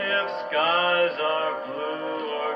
if skies are blue